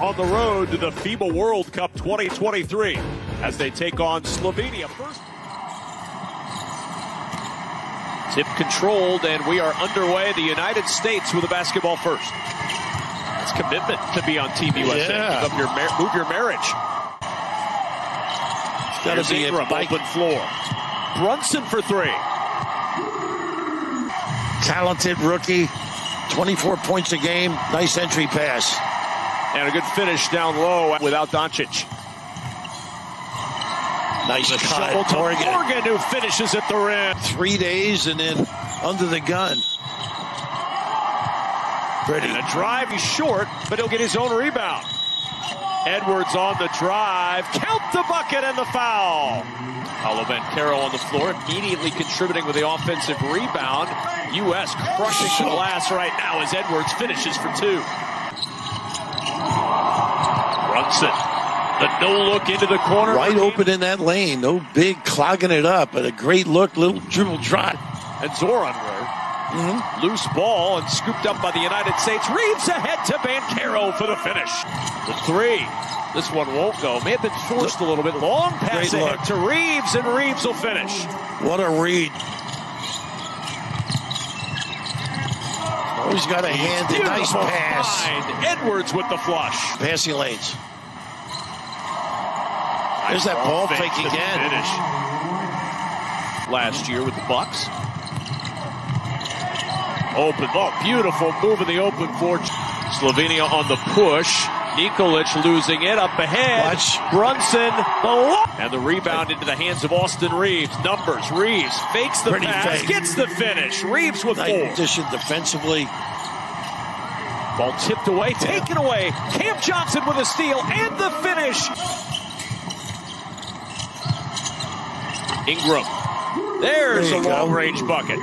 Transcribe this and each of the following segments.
on the road to the FIBA World Cup 2023 as they take on Slovenia. First tip controlled, and we are underway. The United States with the basketball first. It's commitment to be on Team USA. Yeah. Move your, mar- move your marriage. It's got to be Ingram, a bike. open floor. Brunson for three. talented rookie, 24 points a game. Nice entry pass. And a good finish down low without Doncic. Nice The cut. shovel to Morgan. Morgan, who finishes at the rim. Three days and then under the gun. Pretty. And a drive, he's short, but he'll get his own rebound. Edwards on the drive. Count the bucket and the foul. Paulo Caro on the floor, immediately contributing with the offensive rebound. U.S. crushing the glass right now as Edwards finishes for two. Brunson, the no look into the corner. Right open in that lane. No big clogging it up, but a great look, little dribble drive. And Zoran were mm-hmm. loose ball and scooped up by the United States. Reaves ahead to Banchero for the finish. The three. This one won't go. May have been forced a little bit. Long pass ahead to Reaves, and Reaves will finish. What a read. Always got a hand in. Nice pass. Edwards with the flush. Passing lanes. There's that ball fake to again. Finish. Last year with the Bucks. Open ball. Beautiful move in the open for Slovenia on the push. Nikolic losing it up ahead. Watch. Brunson, the. And the rebound into the hands of Austin Reaves. Numbers. Reaves fakes the Pretty pass, fake. gets the finish. Reaves with Nice four. addition defensively. Ball tipped away, taken away. Cam Johnson with a steal and the finish. Ingram. There's There a long range bucket.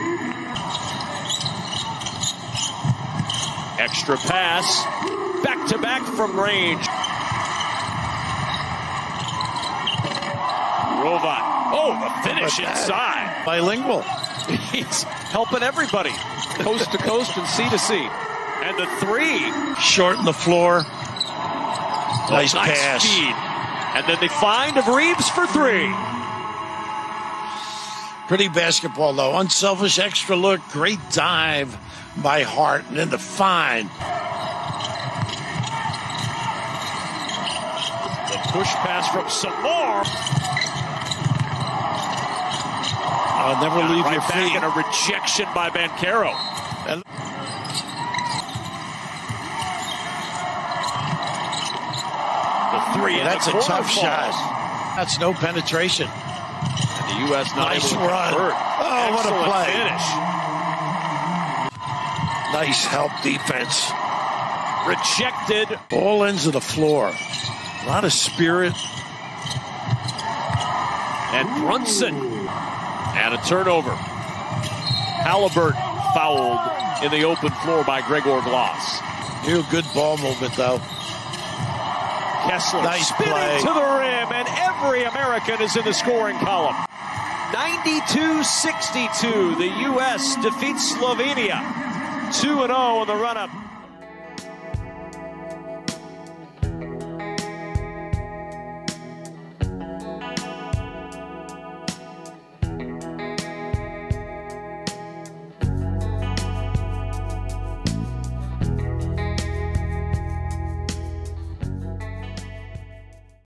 Extra pass. Back to back from range. Hrovat. Oh, the finish Look at that. inside. Bilingual. He's helping everybody, coast to coast and sea to sea. And the three Short in the floor. Oh, nice nice pass. feed. And then they find of Reaves for three. Pretty basketball though. Unselfish extra look. Great dive by Hart. And then the find. The push pass from Samar. I'll never leave right your back feet. and a rejection by Banchero. And- The three. That's the a tough falls. shot. That's no penetration. The U.S. not Nice able to run. convert. Oh, what a play. finish. Nice help defense. Rejected. All ends of the floor. A lot of spirit. And Brunson. And a turnover. Haliburton fouled in the open floor by Gregor Glas. Real good ball movement though. Kessler Nice spinning play. to the rim, and every American is in the scoring column. 92-62, the U.S. defeats Slovenia. 2-0 in the run-up